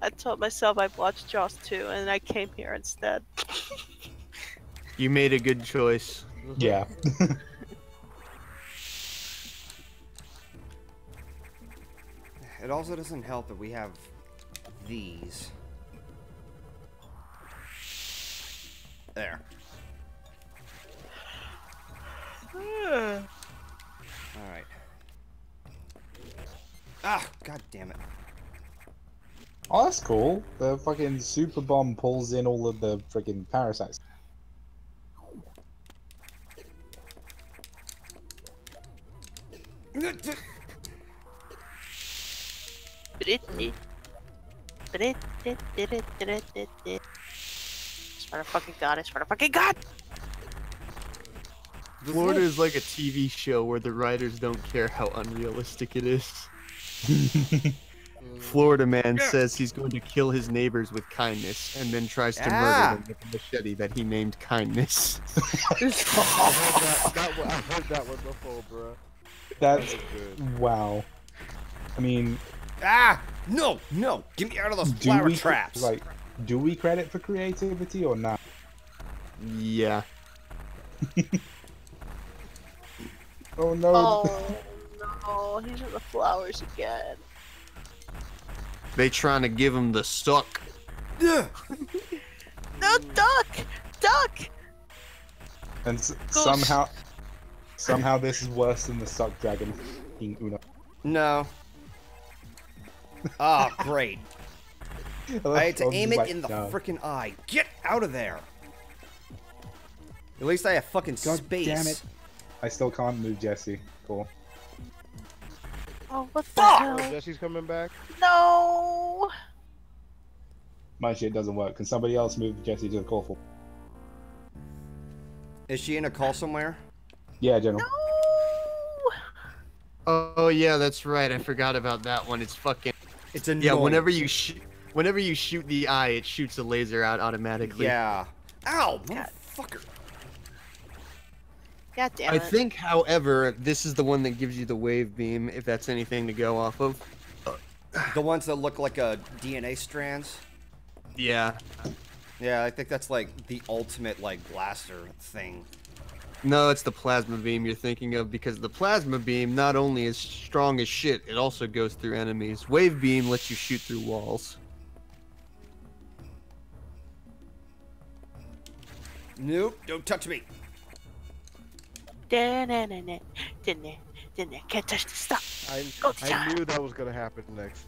I told myself I'd watch Jaws 2 and I came here instead. You made a good choice. Yeah. It also doesn't help that we have these. There. Hmm. Ah, god damn it. oh, that's cool. The fucking super bomb pulls in all of the freaking parasites. Britney. Swear to fucking god, I swear to fucking god! Florida is like a TV show where the writers don't care how unrealistic it is. Florida man says he's going to kill his neighbors with kindness and then tries to Ah. murder them with a machete that he named kindness. I heard that, that one, I heard that one before, bro. That's good. wow. I mean, Ah! No! No! Get me out of those flower we traps! like do we credit for creativity or not? yeah. Oh no. Oh no, he's in the flowers again. They trying to give him the suck. Ugh. No, duck! Duck! And s- Gosh. somehow, somehow this is worse than the suck dragon. King Uno. No. Ah, great. I had to aim it in the no. freaking eye. Get out of there! At least I have fucking God space. damn it. I still can't move Jesse. Cool. Oh, what the Fuck! Oh, hell? Jesse's coming back. No! My shit doesn't work. Can somebody else move Jesse to the call for? Is she in a call somewhere? Yeah, General. No! Oh yeah, that's right. I forgot about that one. It's fucking It's a yeah. Whenever you shoot, whenever you shoot the eye, it shoots a laser out automatically. Yeah. Ow, God. motherfucker. God damn I it. think, however, this is the one that gives you the wave beam, if that's anything to go off of. The ones that look like a DNA strands. Yeah. Yeah, I think that's like the ultimate like blaster thing. No, it's the plasma beam you're thinking of because the plasma beam not only is strong as shit, it also goes through enemies. Wave beam lets you shoot through walls. Nope, don't touch me. Can't touch the stop. I, I knew that was gonna happen next.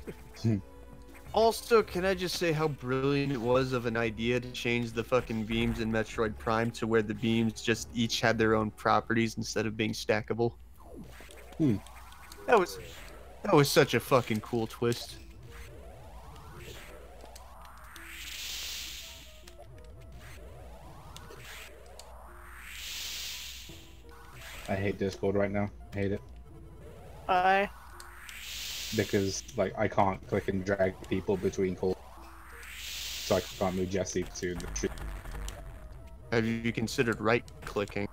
Also, can I just say how brilliant it was of an idea to change the fucking beams in Metroid Prime to where the beams just each had their own properties instead of being stackable? Hmm. That was that was such a fucking cool twist. I hate Discord right now. I hate it Bye. because like I can't click and drag people between calls, so I can't move Jesse to the tree. Have you considered right clicking?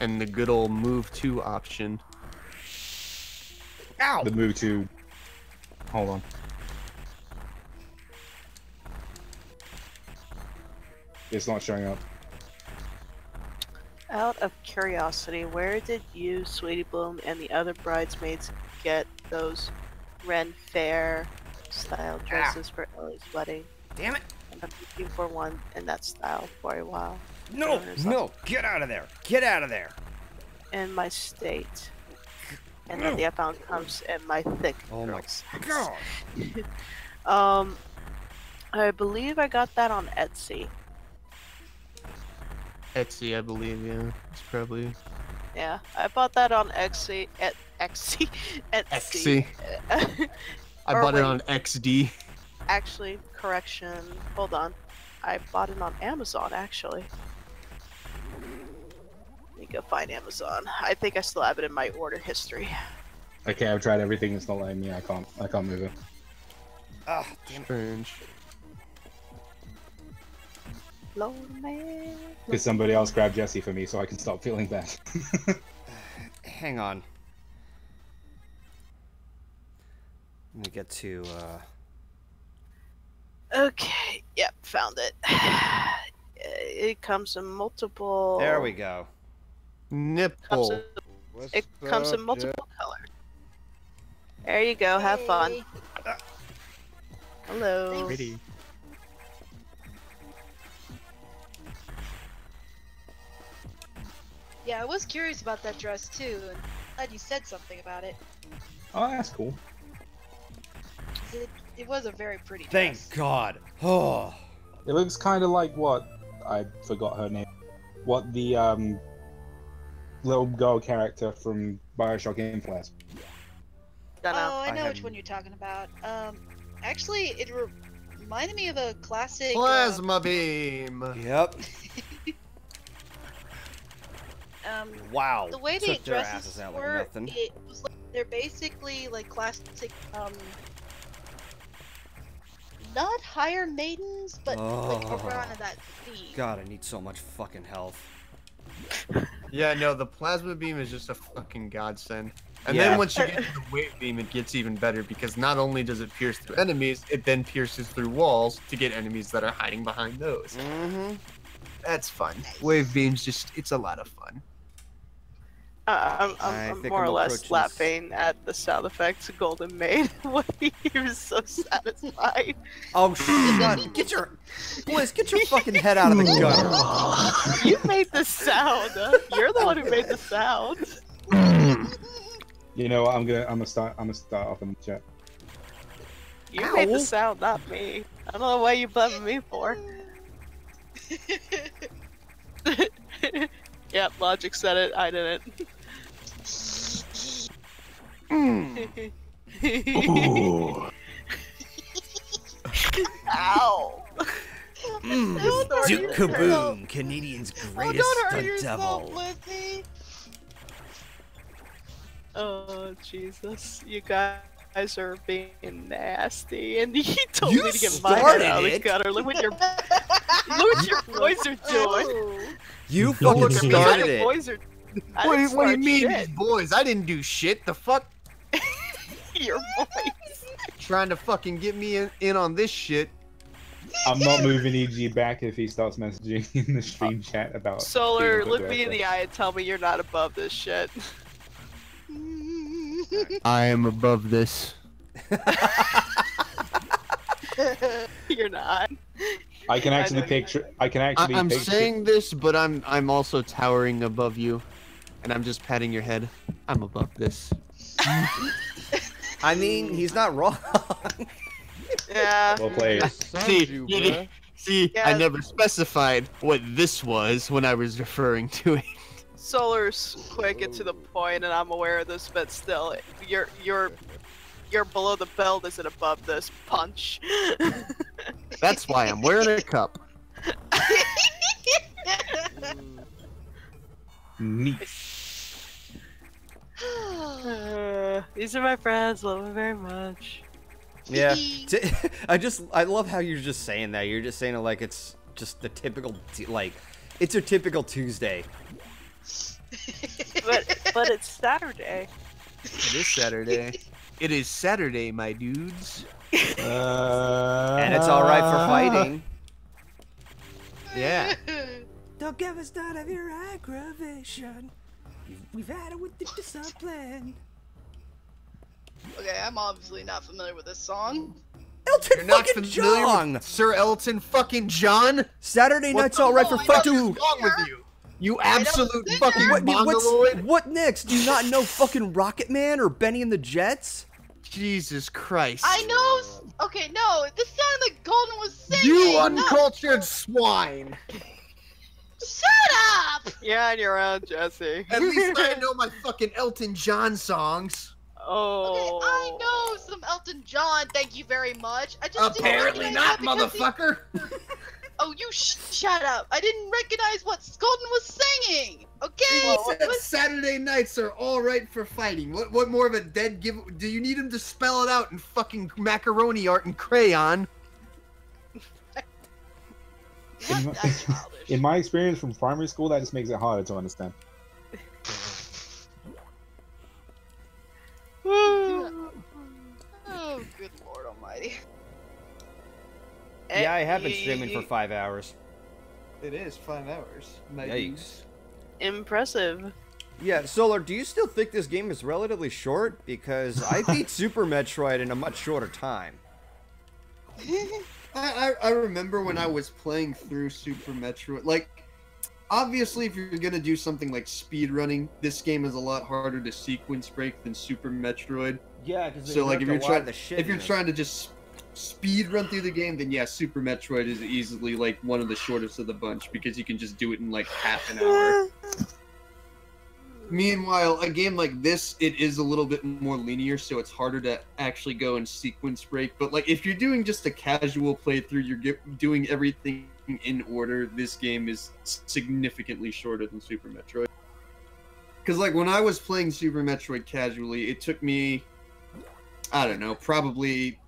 And the good old move to option. Ow! The move to. Hold on. It's not showing up. Out of curiosity, where did you, Sweetie Bloom, and the other bridesmaids get those Ren Fair style dresses for Ellie's wedding? Damn it! I've been looking for one in that style for a while. No, There's no, get out of there! Get out of there! In my state. And then the I found comes in my thick Oh my girl size. God! Um, I believe I got that on Etsy. Etsy, I believe, yeah. It's probably Yeah, I bought that on Etsy. Et, Etsy. Etsy. Etsy. I Or bought it on XD. actually, correction. Hold on. I bought it on Amazon, actually. Let me go find Amazon. I think I still have it in my order history. Okay, I've tried everything. It's not letting me. I can't. I can't move it. Ah, damn it. Strange. Lord man. Could somebody else grab Jesse for me so I can stop feeling bad? hang on. Let me get to. uh... Okay, yep, found it. It comes in multiple. There we go. Comes Nipple. in, it comes in up, multiple colors. There you go. Have fun. Hello. Pretty. Yeah, I was curious about that dress too, and glad you said something about it. Oh, that's cool. It, it was a very pretty Thank dress. God. Oh. It looks kind of like what I forgot her name. What the um little girl character from Bioshock Infinite. Don't know. Oh, I I know which one you're talking about. Um, actually, it re- reminded me of a classic. uh, Plasma beam. Yep. um, Wow. the way the Took their dresses asses out like nothing. it was like, they're basically like classic, um, not higher maidens, but like Oh. around that theme. God, I need so much fucking health. Yeah, no, the plasma beam is just a fucking godsend. And Yeah. then once you get to the wave beam, it gets even better because not only does it pierce through enemies, it then pierces through walls to get enemies that are hiding behind those. Mm-hmm. That's fun. Wave beams just, it's a lot of fun. Uh, I'm, I I'm, I'm more I'm or less laughing at the sound effects Golden made when he was so satisfied. Oh shit! get your boys, get your fucking head out of the gutter. you made the sound. You're the one who made the sound. You know what? I'm gonna I'm gonna start I'm gonna start off in the chat. You made the sound, not me. I don't know why you blaming me for. yep, logic said it. I didn't. Ow! Mm, Don't hurt Duke yourself. Kaboom, Canadian's Oh, greatest don't hurt stunt yourself, devil. Lizzie. Oh Jesus! You guys are being nasty, and you told You me to get my head out of the it. gutter. Look what your look what your boys are doing. You fucking look at me. started it. boys are. What, do you start mean, shit. boys? I didn't do shit. The fuck? Your boys. Trying to fucking get me in, in on this shit. I'm not moving EG back if he starts messaging in the stream uh, chat about Solar, look me in the eye and tell me you're not above this shit. I am above this. You're not. I can actually know you picture I can I, actually I'm picture saying this, but I'm I'm also towering above you, and I'm just patting your head. I'm above this. I mean, he's not wrong. Yeah. well played. See, you, you bruh. did- See, I never specified what this was when I was referring to it. Solar's quick and to the point, and I'm aware of this, but still, you're you're you're below the belt isn't above this punch. That's why I'm wearing a cup. Neat. Uh, these are my friends. Love them very much. yeah. I just, I love how you're just saying that. You're just saying it like it's just the typical, like, it's a typical Tuesday. But but it's Saturday. It is Saturday. It is Saturday, my dudes. Uh, And it's alright for fighting. Yeah. Don't give us none of your aggravation. We've had it with the discipline. okay, I'm obviously not familiar with this song. Elton You're not fucking familiar John! with Sir Elton fucking John? Saturday What night's alright for fuck? fuck What is you. wrong with you? You absolute think fucking What, what's, mongoloid. what next? Do you not know fucking Rocket Man or Bennie and the Jets? Jesus Christ. I know. Okay, no, this sounded like Golden was singing. You not- uncultured swine. Shut up! You're on your own, Jesse. At least I know my fucking Elton John songs. Oh. Okay, Oh. I know some Elton John. Thank you very much. I just didn't Apparently not, that because he- motherfucker. Oh, you sh- shut up! I didn't recognize what Golden was singing. Okay. He said What- Saturday nights are all right for fighting. What what more of a dead give? Do you need him to spell it out in fucking macaroni art and crayon? in, my, in my experience from primary school, that just makes it harder to understand. oh, good lord almighty. Yeah, I have been eh, streaming for five hours. It is five hours. Nice. Yikes. Impressive. Yeah, Solar, do you still think this game is relatively short? Because I beat Super Metroid in a much shorter time. I, I I remember when I was playing through Super Metroid. Like, obviously, if you're gonna do something like speed running, this game is a lot harder to sequence break than Super Metroid. Yeah, because So, like, if you're trying, if you're trying to just speed run through the game, then yeah, Super Metroid is easily like one of the shortest of the bunch because you can just do it in like half an hour. Meanwhile, a game like this, it is a little bit more linear, so it's harder to actually go and sequence break. But like, if you're doing just a casual playthrough, you're get, doing everything in order. This game is significantly shorter than Super Metroid. Because like when I was playing Super Metroid casually, it took me, I don't know, probably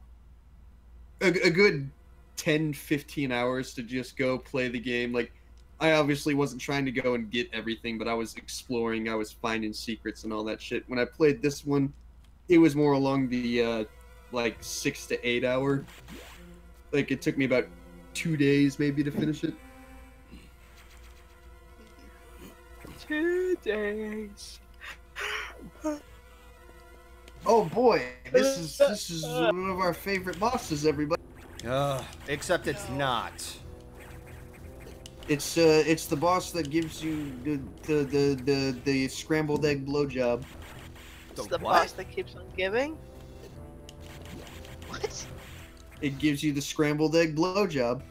a, a good 10, 15 hours to just go play the game. Like I obviously wasn't trying to go and get everything, but I was exploring, I was finding secrets and all that shit. When I played this one, it was more along the uh, like six to eight hour. Like it took me about two days maybe to finish it. Two days. Oh boy, this is this is one of our favorite bosses, everybody. Ugh, except it's not. It's uh, it's the boss that gives you the the the the, the scrambled egg blowjob. It's The the boss that keeps on giving. What? It gives you the scrambled egg blowjob.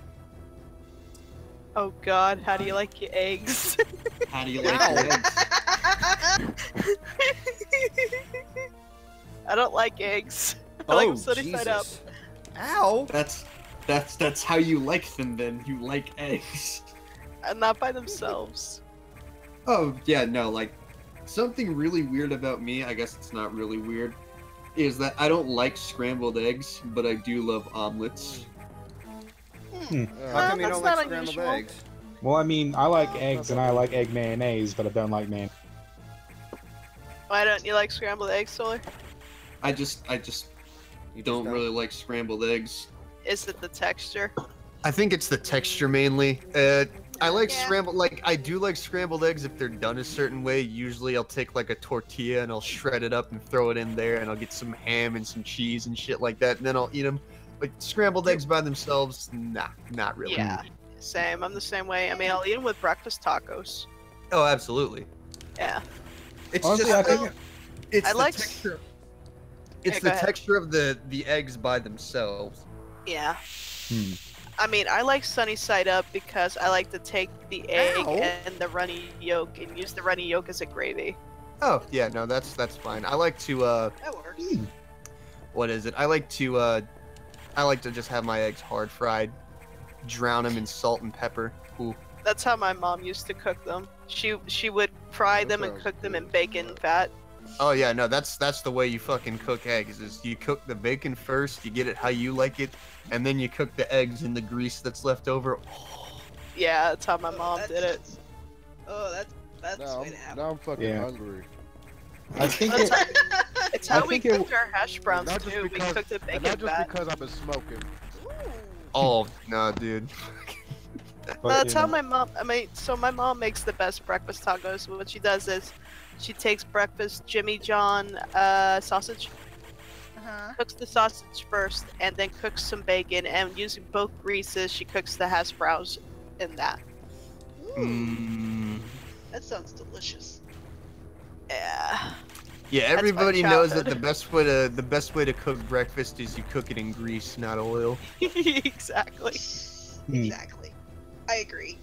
Oh god, how do you like your eggs? How do you like your eggs? I don't like eggs. I like oh, them sunny side up. Jesus. Ow! That's that's that's how you like them. Then you like eggs. And not by themselves. Oh yeah, no, like something really weird about me. I guess it's not really weird. Is that I don't like scrambled eggs, but I do love omelets. Hmm. Hmm. Uh, how Yeah. come you don't like scrambled unusual. eggs? Well, I mean, I like eggs and I like egg mayonnaise, but I don't like mayonnaise. Why don't you like scrambled eggs, Solar? I just I just You don't really like scrambled eggs. Is it the texture? I think it's the texture mainly. Uh, I like Yeah. scrambled, like I do like scrambled eggs if they're done a certain way. Usually, I'll take like a tortilla and I'll shred it up and throw it in there, and I'll get some ham and some cheese and shit like that, and then I'll eat them. Like scrambled eggs by themselves, nah, not really. Yeah. Same. I'm the same way. I mean, I'll eat them with breakfast tacos. Oh, absolutely. Yeah. It's Honestly, I just think it's I the like- texture. It's Yeah, the ahead. texture of the the eggs by themselves. Yeah. Hmm. I mean, I like sunny side up because I like to take the egg Ow. and the runny yolk and use the runny yolk as a gravy. Oh yeah, no, that's that's fine. I like to uh, That works. Hmm. what is it? I like to uh, I like to just have my eggs hard fried, drown them in salt and pepper. Ooh. That's how my mom used to cook them. She she would fry them and cook them in bacon fat. Oh yeah, no, that's that's the way you fucking cook eggs. Is you cook the bacon first, you get it how you like it, and then you cook the eggs in the grease that's left over. Yeah, that's how my Oh, mom that did it. Oh, that's that's the Now way to I'm, now I'm fucking Yeah. hungry. I think That's it, how, it's I how we think it cooked our hash browns Not just too. We cooked the And bacon not just fat. because I've been smoking. Oh no, dude. but, That's you how know, my mom. I mean, so my mom makes the best breakfast tacos. What she does is, she takes breakfast Jimmy John uh, sausage, Uh-huh. cooks the sausage first, and then cooks some bacon. And using both greases, she cooks the hash browns in that. Ooh, Mm. that sounds delicious. Yeah. Yeah, everybody knows that the best way to the best way to cook breakfast is you cook it in grease, not oil. exactly. Hmm. Exactly. I agree.